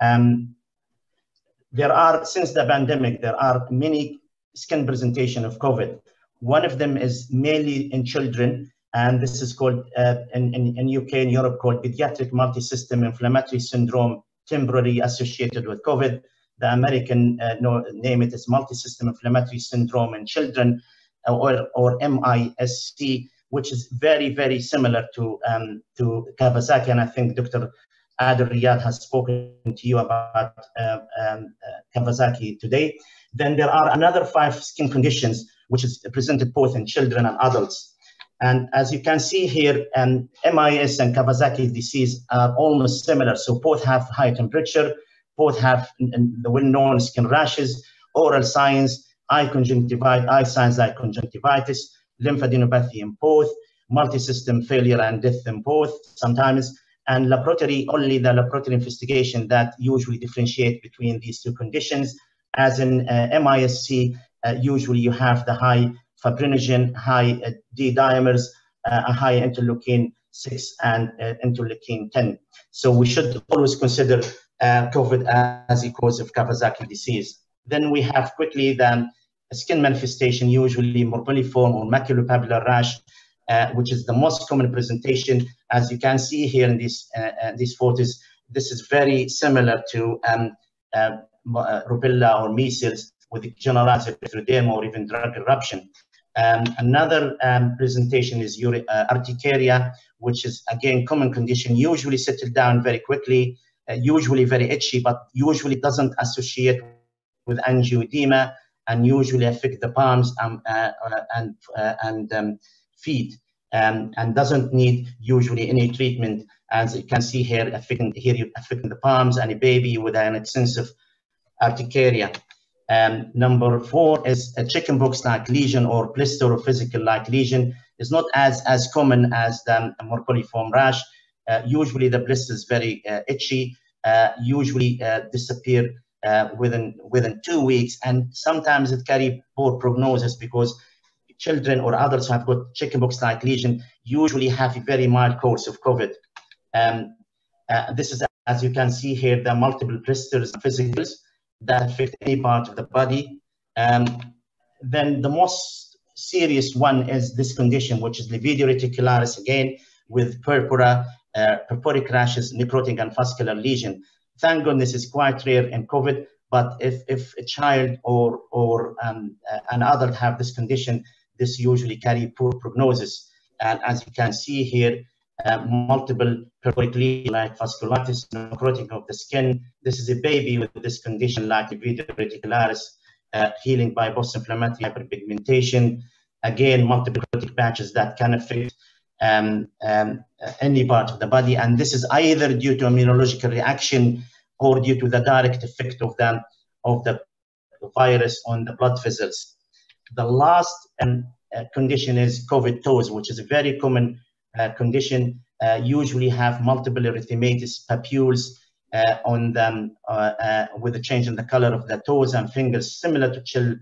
Um, there are, since the pandemic, there are many skin presentation of COVID. One of them is mainly in children, and this is called, uh, in, in, in UK and Europe, called pediatric multisystem inflammatory syndrome temporary associated with COVID. The American uh, no, name it is multisystem inflammatory syndrome in children, uh, or, or MISC, which is very, very similar to, um, to Kawasaki. And I think Dr. Adel Riyad has spoken to you about uh, um, uh, Kawasaki today. Then there are another five skin conditions, which is presented both in children and adults. And as you can see here, um, MIS and Kawasaki disease are almost similar. So both have high temperature, both have the well-known skin rashes, oral signs, eye conjunctivitis, eye signs like conjunctivitis, lymphadenopathy in both, multi-system failure and death in both sometimes, and laboratory, only the laboratory investigation that usually differentiate between these two conditions. As in uh, MISC, uh, usually you have the high fibrinogen, high uh, D dimers, uh, a high interleukin 6 and uh, interleukin 10. So we should always consider uh, COVID as a cause of Kawasaki disease. Then we have quickly the skin manifestation, usually morbilliform or maculopapular rash, uh, which is the most common presentation. As you can see here in these, uh, uh these photos, this is very similar to um, uh, uh, rubella or measles with generalized erythroderma or even drug eruption. Um, another um, presentation is uri- urticaria, which is again common condition, usually settle down very quickly, usually very itchy, but usually doesn't associate with angioedema and usually affect the palms um, uh, uh, and, uh, and um, feet um, and doesn't need usually any treatment. As you can see here, affecting, here affecting the palms and a baby with an extensive urticaria. Um, number four is a chickenpox-like lesion or blister or vesicle-like lesion. It's not as, as common as the morbilliform rash. Uh, usually the blister is very uh, itchy, uh, usually disappear uh, within within two weeks, and sometimes it carry poor prognosis because children or adults who have got chickenpox-like lesion usually have a very mild course of COVID. Um, uh, this is, as you can see here, the multiple blisters, vesicles that affect any part of the body. Um, then the most serious one is this condition, which is livedo reticularis again, with purpura, uh, purpuric rashes, necrotic and vascular lesion. Thank goodness it's quite rare in COVID, but if, if a child or, or um, uh, an adult have this condition, this usually carry poor prognosis. And as you can see here, uh, multiple lesions like vasculitis, necrotic of the skin. This is a baby with this condition like livedo reticularis, uh, healing by post-inflammatory hyperpigmentation. Again, multiple necrotic patches that can affect um, um, any part of the body. And this is either due to immunological reaction or due to the direct effect of the, of the virus on the blood vessels. The last um, condition is COVID toes, which is a very common uh, condition. Uh, usually have multiple erythematous papules on them with a change in the color of the toes and fingers, similar to chill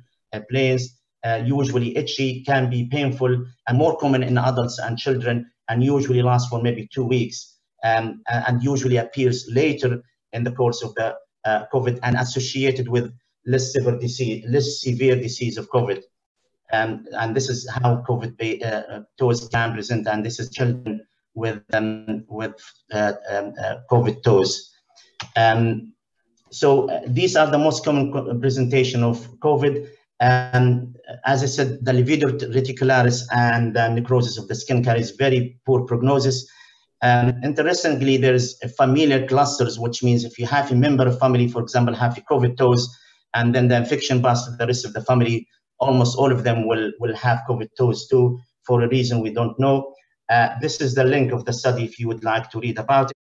planes usually itchy, can be painful, and more common in adults and children, and usually lasts for maybe two weeks, um, and usually appears later in the course of the uh, COVID and associated with less severe disease, less severe disease of COVID. Um, and this is how COVID uh, toes can present, and this is children with um, with uh, um, uh, COVID toes. Um, so uh, these are the most common presentation of COVID. And as I said, the livedo reticularis and the necrosis of the skin carries very poor prognosis. And interestingly, there's familial clusters, which means if you have a member of family, for example, have COVID toes, and then the infection passes to the rest of the family, almost all of them will, will have COVID toes too, for a reason we don't know. Uh, this is the link of the study if you would like to read about